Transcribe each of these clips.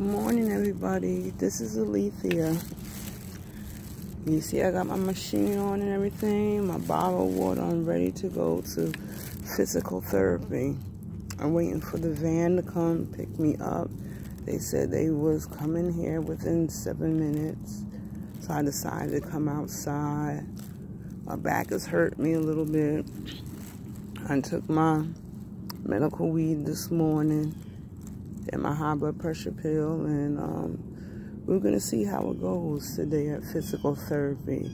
morning everybody. This is Alethea. You see I got my machine on and everything my bottle of water. I'm ready to go to physical therapy. I'm waiting for the van to come pick me up. They said they was coming here within seven minutes so I decided to come outside. My back has hurt me a little bit. I took my medical weed this morning and my high blood pressure pill and um, we're gonna see how it goes today at physical therapy.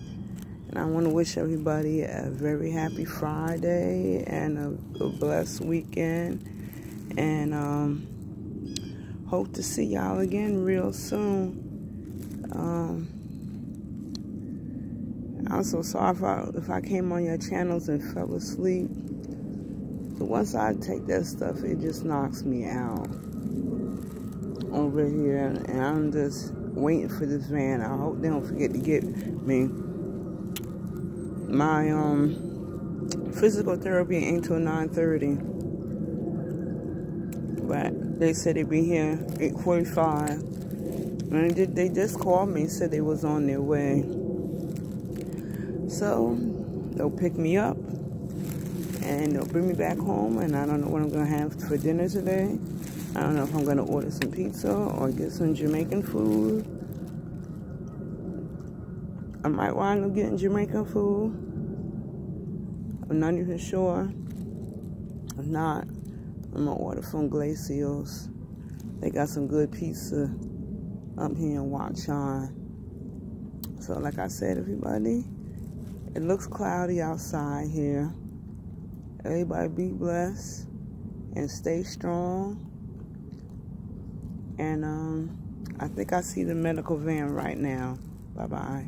And I want to wish everybody a very happy Friday and a, a blessed weekend. And um, hope to see y'all again real soon. Um, I'm so sorry if I, if I came on your channels and fell asleep but once I take that stuff it just knocks me out over here and I'm just waiting for this van. I hope they don't forget to get me. My um physical therapy ain't till 9.30. But they said they'd be here 8.45. And they, they just called me said they was on their way. So they'll pick me up and they'll bring me back home and I don't know what I'm gonna have for dinner today. I don't know if I'm to order some pizza or get some Jamaican food. I might wind up getting Jamaican food. I'm not even sure. If not, I'm to order from Glacier's. They got some good pizza up here in Watchung. So like I said, everybody, it looks cloudy outside here. Everybody be blessed and stay strong. And um, I think I see the medical van right now. Bye-bye.